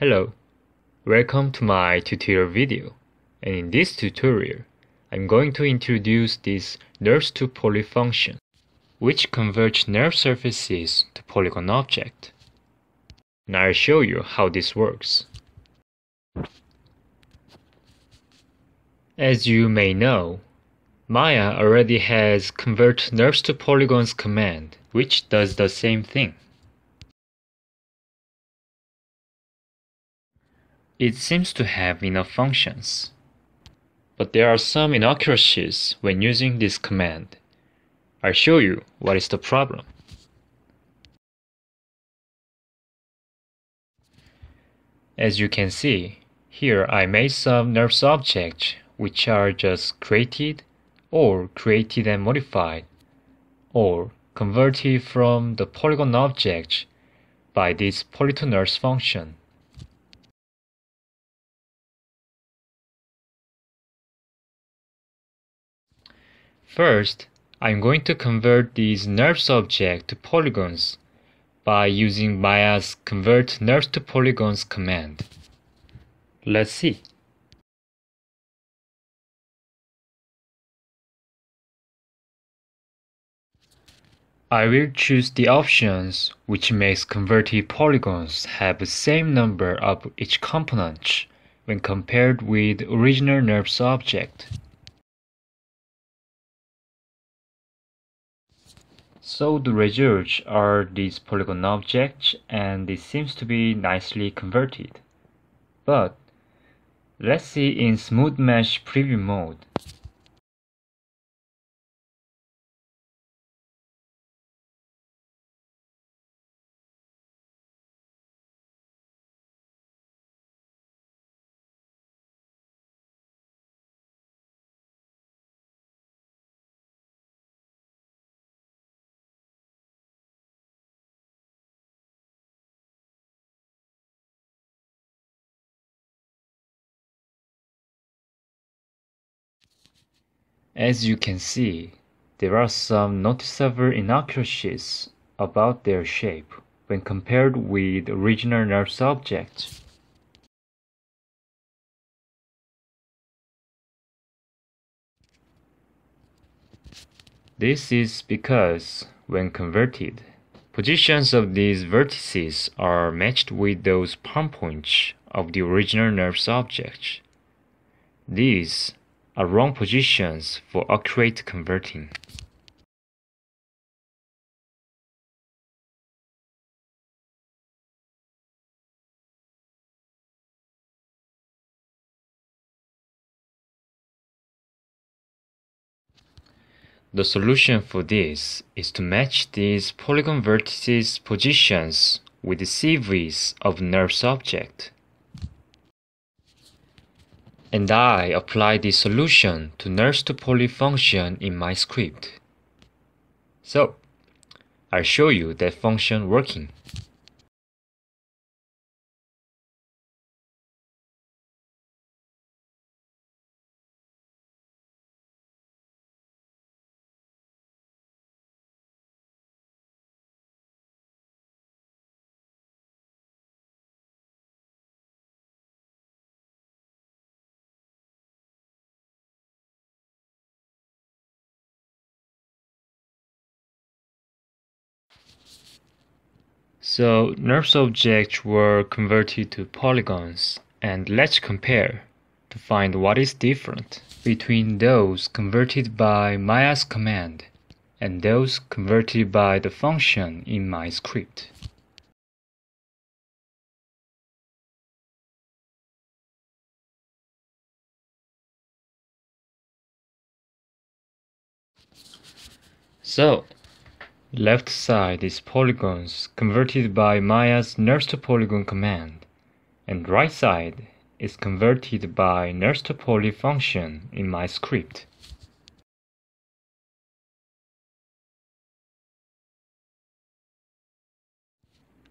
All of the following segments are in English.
Hello, welcome to my tutorial video. And in this tutorial, I'm going to introduce this NURBS to poly function, which converts NURBS surfaces to polygon object. And I'll show you how this works. As you may know, Maya already has convert NURBS to polygons command, which does the same thing. It seems to have enough functions. But there are some inaccuracies when using this command. I'll show you what is the problem. As you can see, here I made some NURBS objects which are just created or created and modified or converted from the polygon object by this PolyToNURBS function. First, I'm going to convert these NURBS object to polygons by using Maya's convert NURBS to polygons command. Let's see. I will choose the options which makes converted polygons have the same number of each component when compared with original NURBS object. So the results are these polygon objects and it seems to be nicely converted. But let's see in smooth mesh preview mode. As you can see, there are some noticeable inaccuracies about their shape when compared with original NURBS objects. This is because, when converted, positions of these vertices are matched with those palm points of the original NURBS object. These are wrong positions for accurate converting. The solution for this is to match these polygon vertices positions with the CVs of NURBS object and I apply this solution to NURBS to poly function in my script. So, I'll show you that function working. So NURBS objects were converted to polygons and let's compare to find what is different between those converted by Maya's command and those converted by the function in my script. So, Left side is polygons converted by Maya's NURBS to polygon command, and right side is converted by NURBS to poly function in my script.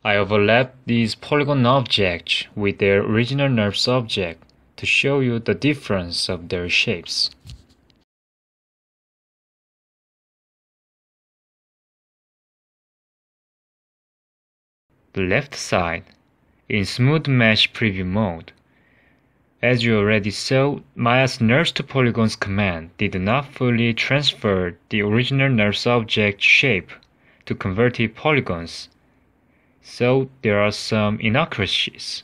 I overlap these polygon objects with their original NURBS object to show you the difference of their shapes. The left side in Smooth Mesh Preview mode. As you already saw, Maya's NURBS to polygons command did not fully transfer the original NURBS object shape to converted polygons, so there are some inaccuracies.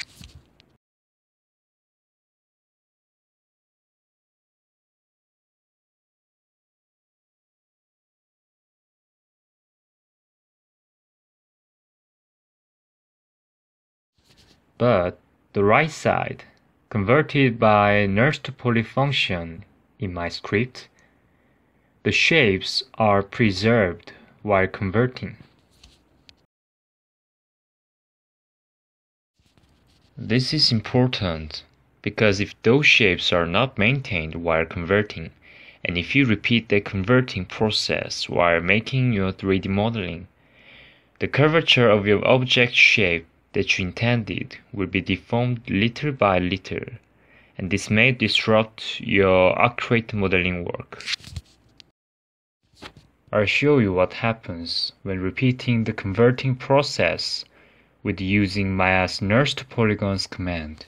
But the right side, converted by NURBS to poly function in my script, the shapes are preserved while converting. This is important because if those shapes are not maintained while converting, and if you repeat the converting process while making your 3D modeling, the curvature of your object shape that you intended will be deformed little by little, and this may disrupt your accurate modeling work. I'll show you what happens when repeating the converting process with using Maya's NURBS polygons command.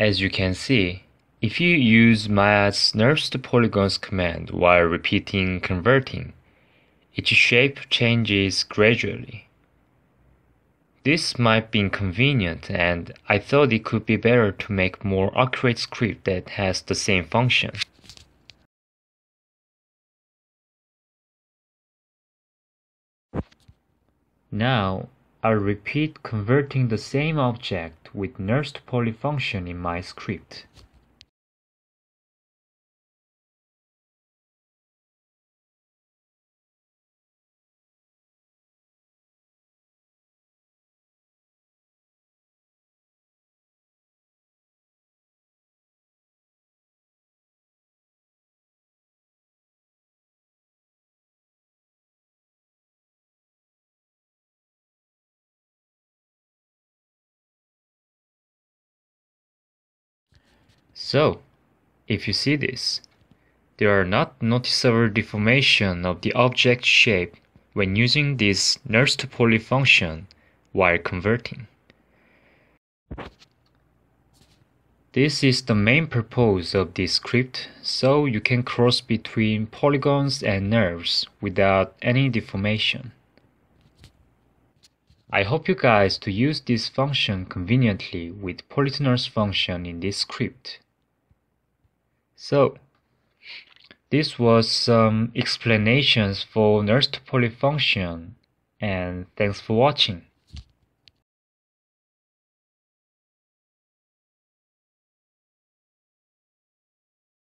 As you can see, if you use Maya's NURBS to polygons command while repeating converting, its shape changes gradually. This might be inconvenient and I thought it could be better to make more accurate script that has the same function. Now, I'll repeat converting the same object with NURBS polyfunction in my script. So, if you see this, there are not noticeable deformation of the object shape when using this NURBS to poly function while converting. This is the main purpose of this script, so you can cross between polygons and NURBS without any deformation. I hope you guys to use this function conveniently with PolyToNURBS function in this script. So, this was some explanations for NURBS to poly function and thanks for watching.